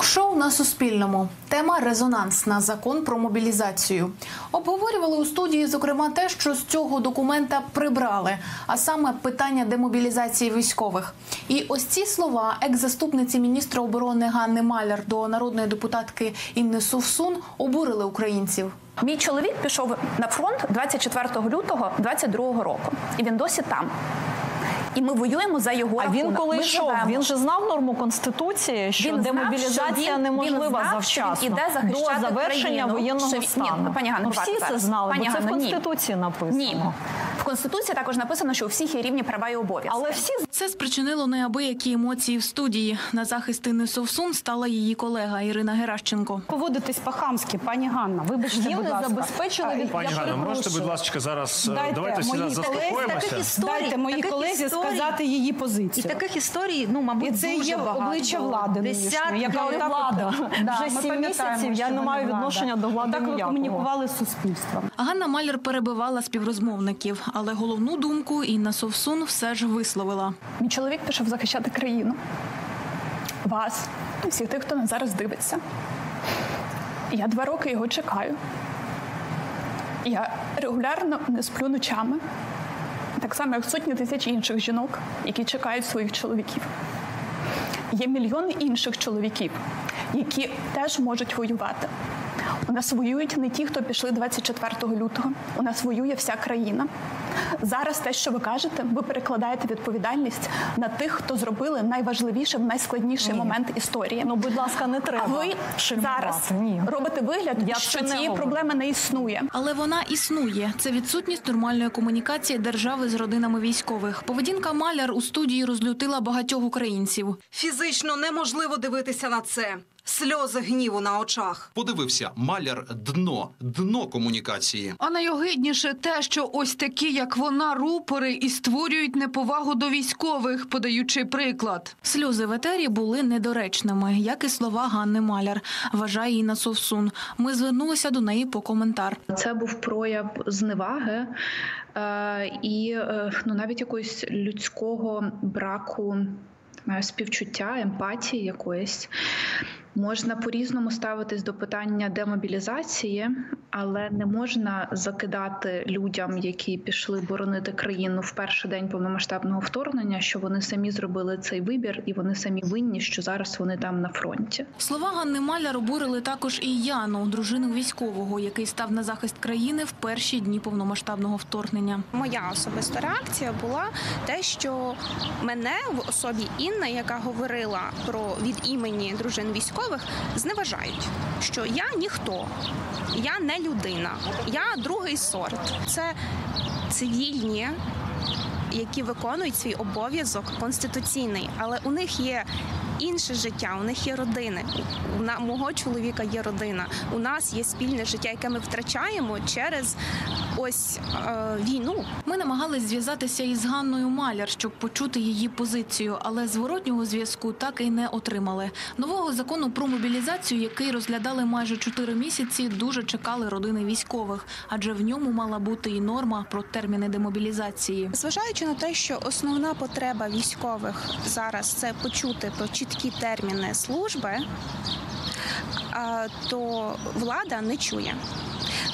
Ток-шоу на Суспільному. Тема резонансна закон про мобілізацію. Обговорювали у студії, зокрема, те, що з цього документа прибрали, а саме питання демобілізації військових. І ось ці слова екс-заступниці міністра оборони Ганни Маляр до народної депутатки Інни Совсун обурили українців. Мій чоловік пішов на фронт 24 лютого 22 року, і він досі там. І ми воюємо за його А рахунок. він коли Ми йшов, живемо. він же знав норму конституції, що Він знав, демобілізація що він- неможлива він знав, що він іде захищати до завершення країну, воєнного що стану. Ні, пані Ганна, ну, всі це знали, Пані бо це в конституції ні. написано. Ні. Конституції також написано, що у всіх є рівні права і обов'язки. Але всі Це спричинило неабиякі емоції в студії. На захист Інни Совсун стала її колега Ірина Геращенко. поводитесь по-хамськи, пані Ганна. Вибачте, Їм будь не ласка. забезпечили від- Пані Я Ганно, можете, будь ласка, зараз е, Дайте давайте всі моїй заспокоїмося. історій, Дайте моїй таких колезі історій. сказати її І позицію. таких історій, ну мабуть, І це дуже є багато. обличчя влади Десятки. яка отак влада. от- Вже сім пам'ятаємо, місяців я не маю влада. відношення до влади Так ви ніякого. комунікували з суспільством. Ганна Маляр перебивала співрозмовників, але головну думку Інна Совсун все ж висловила. Мій чоловік пішов захищати країну. Вас всіх тих, хто нас зараз дивиться. Я два роки його чекаю. Я регулярно не сплю ночами, так само, як сотні тисяч інших жінок, які чекають своїх чоловіків. Є мільйони інших чоловіків, які теж можуть воювати. У нас воюють не ті, хто пішли 24 лютого. У нас воює вся країна. Зараз те, що ви кажете, ви перекладаєте відповідальність на тих, хто зробили найважливіше в найскладніший момент історії. ну, будь ласка, не а треба. ви шельмувати. зараз Ні. робите вигляд, Я що цієї говорю. проблеми не існує. Але вона існує. Це відсутність нормальної комунікації держави з родинами військових. Поведінка Маляр у студії розлютила багатьох українців. Фізично неможливо дивитися на це. Сльози гніву на очах. Подивився маляр дно, дно комунікації. А найогидніше те, що ось такі, як вона, рупори і створюють неповагу до військових, подаючи приклад. Сльози в етері були недоречними, як і слова Ганни Маляр. Вважає Інна Совсун. Ми звернулися до неї по коментар. Це був прояв зневаги е, і е, ну, навіть якогось людського браку не співчуття, емпатії якоїсь. Можна по-різному ставитись до питання демобілізації, але не можна закидати людям, які пішли боронити країну в перший день повномасштабного вторгнення, що вони самі зробили цей вибір, і вони самі винні, що зараз вони там на фронті. Слова Ганни Маляр обурили також і Яну, дружину військового, який став на захист країни в перші дні повномасштабного вторгнення. Моя особиста реакція була те, що мене в особі Інни, яка говорила про від імені дружин військових, зневажають, що я ніхто, я не людина, я другий сорт. Це цивільні. Які виконують свій обов'язок конституційний, але у них є інше життя, у них є родини. У мого чоловіка є родина. У нас є спільне життя, яке ми втрачаємо через ось е, війну. Ми намагались зв'язатися із Ганною Маляр, щоб почути її позицію, але зворотнього зв'язку так і не отримали. Нового закону про мобілізацію, який розглядали майже чотири місяці, дуже чекали родини військових, адже в ньому мала бути і норма про терміни демобілізації. Зважаючи на те, що основна потреба військових зараз це почути про чіткі терміни служби, то влада не чує.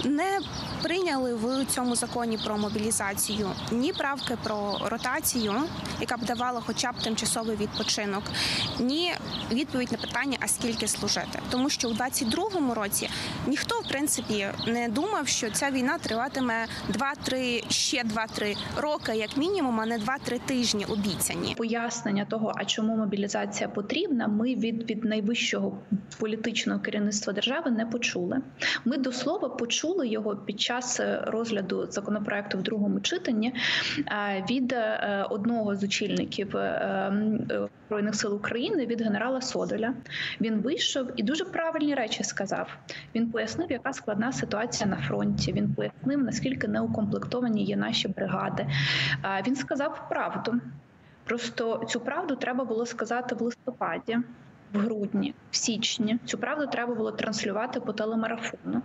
Не прийняли в цьому законі про мобілізацію ні правки про ротацію, яка б давала хоча б тимчасовий відпочинок, ні відповідь на питання, а скільки служити. Тому що у 22-му році ніхто, принципі, не думав, що ця війна триватиме 2-3, ще 2-3 роки, як мінімум, а не 2-3 тижні обіцяні. Пояснення того, а чому мобілізація потрібна, ми від, від найвищого політичного керівництва держави не почули. Ми до слова почули його під час е, розгляду законопроекту в другому читанні е, від е, одного з очільників е, е, збройних сил України від генерала Содоля. Він вийшов і дуже правильні речі сказав. Він пояснив, яка складна ситуація на фронті. Він пояснив, наскільки неукомплектовані є наші бригади. Він сказав правду. Просто цю правду треба було сказати в листопаді. в грудні, в січні цю правду треба було транслювати по телемарафону,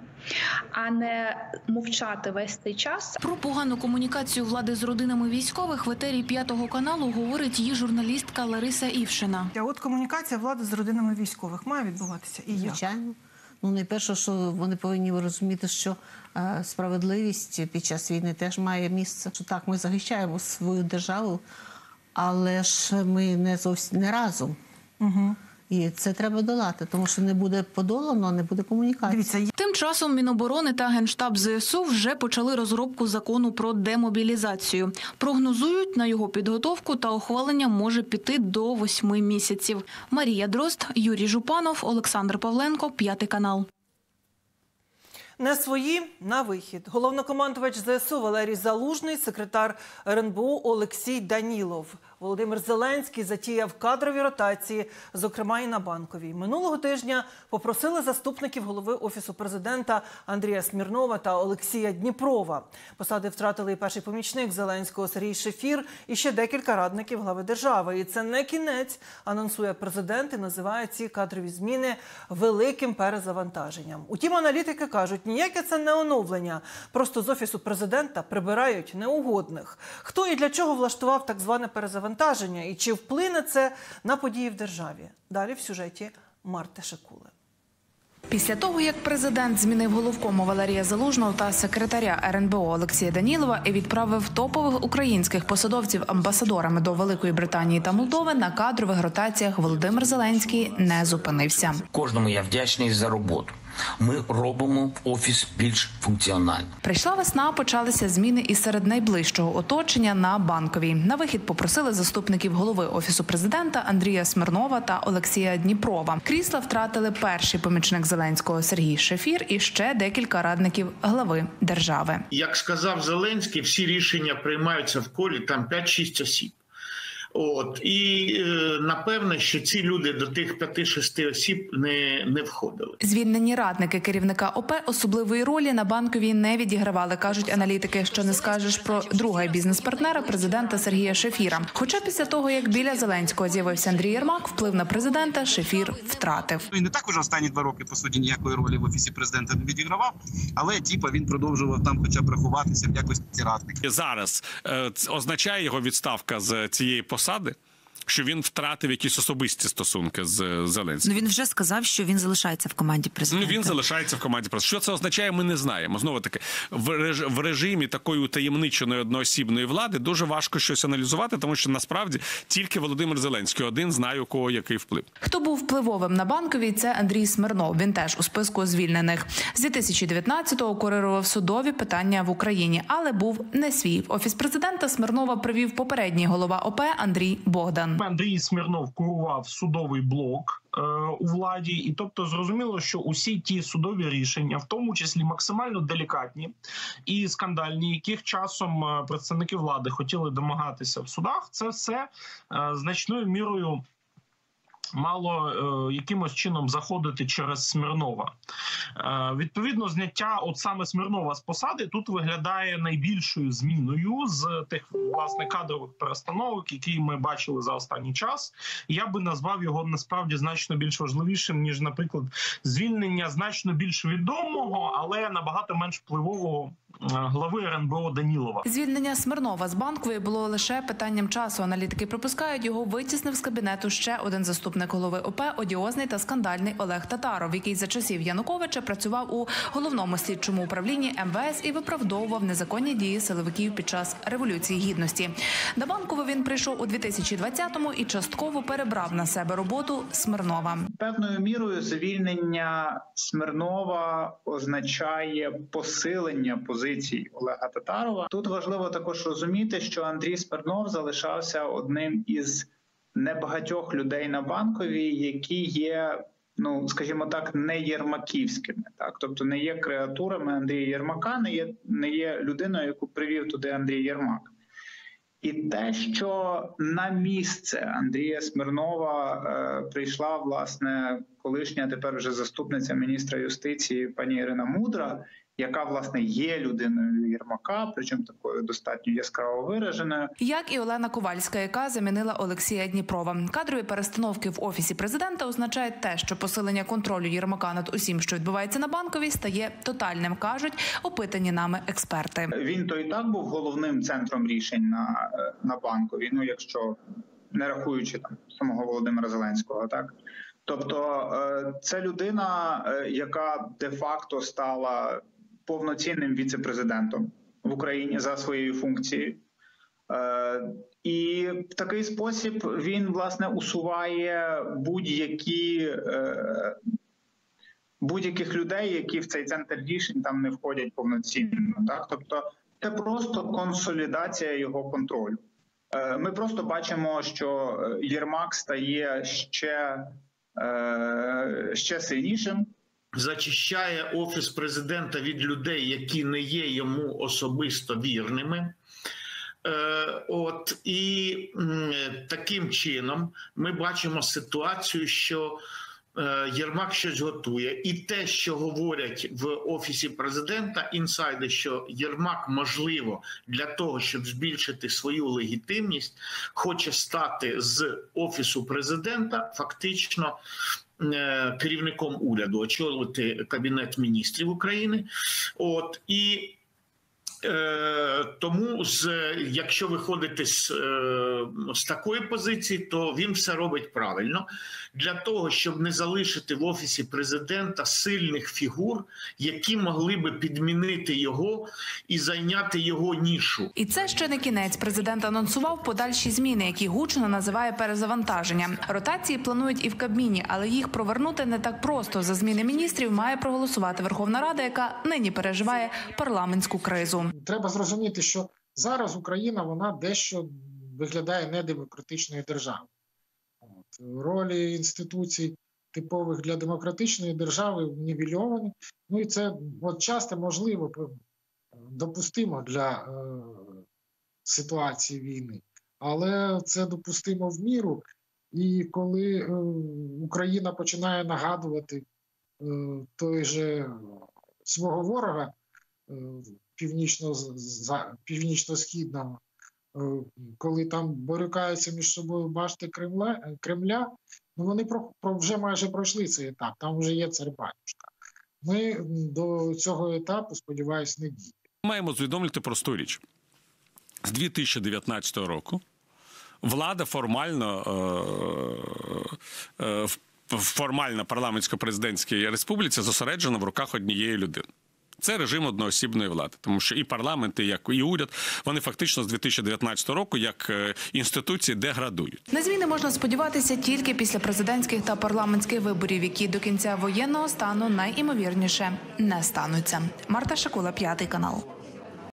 а не мовчати весь цей час. Про погану комунікацію влади з родинами військових в етері п'ятого каналу говорить її журналістка Лариса Івшина. А от комунікація влади з родинами військових має відбуватися і як? Звичайно. Ну, найперше, що вони повинні розуміти, що е, справедливість під час війни теж має місце. Що так, ми захищаємо свою державу, але ж ми не зовсім не разом. Угу. І це треба долати, тому що не буде подолано, не буде комунікації. Дивіться, Тим часом Міноборони та Генштаб ЗСУ вже почали розробку закону про демобілізацію. Прогнозують на його підготовку та ухвалення може піти до восьми місяців. Марія Дрозд, Юрій Жупанов, Олександр Павленко, п'ятий канал. Не свої на вихід. Головнокомандувач ЗСУ Валерій Залужний, секретар РНБО Олексій Данілов. Володимир Зеленський затіяв кадрові ротації, зокрема і на банковій. Минулого тижня попросили заступників голови офісу президента Андрія Смірнова та Олексія Дніпрова. Посади втратили і перший помічник Зеленського Сергій Шефір, і ще декілька радників глави держави. І це не кінець, анонсує президент і називає ці кадрові зміни великим перезавантаженням. Утім, аналітики кажуть, ніяке це не оновлення. Просто з офісу президента прибирають неугодних. Хто і для чого влаштував так зване перезавантаження, і чи вплине це на події в державі? Далі в сюжеті Марти Шакули. Після того, як президент змінив головкому Валерія Залужного та секретаря РНБО Олексія Данілова і відправив топових українських посадовців амбасадорами до Великої Британії та Молдови, на кадрових ротаціях Володимир Зеленський не зупинився. Кожному я вдячний за роботу. Ми робимо офіс більш функціональним. Прийшла весна, почалися зміни і серед найближчого оточення на банковій. На вихід попросили заступників голови офісу президента Андрія Смирнова та Олексія Дніпрова. Крісла втратили перший помічник Зеленського Сергій Шефір і ще декілька радників глави держави. Як сказав Зеленський, всі рішення приймаються в колі там 5-6 осіб. От і е, напевне, що ці люди до тих 5-6 осіб не, не входили. Звільнені радники керівника ОП особливої ролі на банковій не відігравали. кажуть аналітики, що не скажеш про друга бізнес-партнера президента Сергія Шефіра. Хоча після того, як біля Зеленського з'явився Андрій Єрмак, вплив на президента Шефір втратив. Ну, і не так уже останні два роки по суті ніякої ролі в офісі президента не відігравав, але типа він продовжував там, хоча б рахуватися в якості радника. Зараз е, означає його відставка з цієї посади, посади. Що він втратив якісь особисті стосунки з Зеленським. Ну він вже сказав, що він залишається в команді Ну він залишається в команді. Просто що це означає, ми не знаємо. Знову таки, в реж- в режимі такої утаємниченої одноосібної влади дуже важко щось аналізувати, тому що насправді тільки Володимир Зеленський один знає у кого який вплив. Хто був впливовим на банковій, це Андрій Смирнов. Він теж у списку звільнених. З 2019-го курирував судові питання в Україні, але був не свій. Офіс президента Смирнова привів попередній голова ОП Андрій Богдан. Андрій Смірнов курував судовий блок е, у владі, і тобто зрозуміло, що усі ті судові рішення, в тому числі максимально делікатні і скандальні, яких часом е, представники влади хотіли домагатися в судах, це все е, значною мірою. Мало е, якимось чином заходити через Смірнова. Е, відповідно, зняття от саме Смірнова з посади тут виглядає найбільшою зміною з тих власне кадрових перестановок, які ми бачили за останній час. Я би назвав його насправді значно більш важливішим ніж, наприклад, звільнення значно більш відомого, але набагато менш впливового глави РНБО Данілова. Звільнення Смирнова з банкової було лише питанням часу. Аналітики припускають, його витіснив з кабінету ще один заступник голови ОП, одіозний та скандальний Олег Татаров, який за часів Януковича працював у головному слідчому управлінні МВС і виправдовував незаконні дії силовиків під час революції гідності. До банкової він прийшов у 2020-му і частково перебрав на себе роботу Смирнова. Певною мірою звільнення Смирнова означає посилення позицій Олега Татарова. Тут важливо також розуміти, що Андрій Смирнов залишався одним із небагатьох людей на банковій, які є. Ну, скажімо так, не єрмаківськими, так тобто не є креатурами Андрія Єрмака, не є не є людиною, яку привів туди Андрій Єрмак. І те, що на місце Андрія Смирнова е, прийшла власне колишня тепер вже заступниця міністра юстиції пані Ірина Мудра, яка власне є людиною Єрмака, причому такою достатньо яскраво вираженою. Як і Олена Ковальська, яка замінила Олексія Дніпрова. Кадрові перестановки в офісі президента означають те, що посилення контролю Єрмака над усім, що відбувається на банковій, стає тотальним, кажуть опитані нами експерти. Він то і так був головним центром рішень на, е, на банковій. Ну якщо не рахуючи там самого Володимира Зеленського, так тобто е, це людина, е, яка де-факто стала повноцінним віце-президентом в Україні за своєю функцією. Е, І в такий спосіб він власне усуває будь-які е, будь-яких людей, які в цей центр рішень там не входять повноцінно. Так, тобто це просто консолідація його контролю. Е, Ми просто бачимо, що Єрмак стає ще, ще сильнішим. Зачищає офіс президента від людей, які не є йому особисто вірними. Е, От і таким чином ми бачимо ситуацію, що Єрмак щось готує, і те, що говорять в офісі президента, інсайди, що Єрмак можливо для того, щоб збільшити свою легітимність, хоче стати з офісу президента фактично е, керівником уряду, очолити кабінет міністрів України. От і Е, тому, з, якщо виходити з, е, з такої позиції, то він все робить правильно для того, щоб не залишити в офісі президента сильних фігур, які могли би підмінити його і зайняти його нішу. І це ще не кінець. Президент анонсував подальші зміни, які гучно називає перезавантаженням. Ротації планують і в Кабміні, але їх провернути не так просто. За зміни міністрів має проголосувати Верховна Рада, яка нині переживає парламентську кризу. Треба зрозуміти, що зараз Україна вона дещо виглядає недемократичною державою. От. Ролі інституцій типових для демократичної держави нівельовані. Ну і це от часто можливо допустимо для е, ситуації війни, але це допустимо в міру. І коли е, Україна починає нагадувати е, той же свого ворога е, північно за північно-східного, е, коли там борюкаються між собою башти Кремля, Кремля, ну вони про, про вже майже пройшли цей етап. Там вже є цар батюшка. Ми до цього етапу, сподіваюсь, не дійдемо. Маємо усвідомлювати просту річ з 2019 року. Влада формально е, е, формально парламентсько-президентській республіці зосереджена в руках однієї людини. Це режим одноосібної влади, тому що і парламент, і як і уряд, вони фактично з 2019 року як е, інституції деградують. На зміни можна сподіватися тільки після президентських та парламентських виборів, які до кінця воєнного стану найімовірніше не стануться. Марта Шакула, п'ятий канал.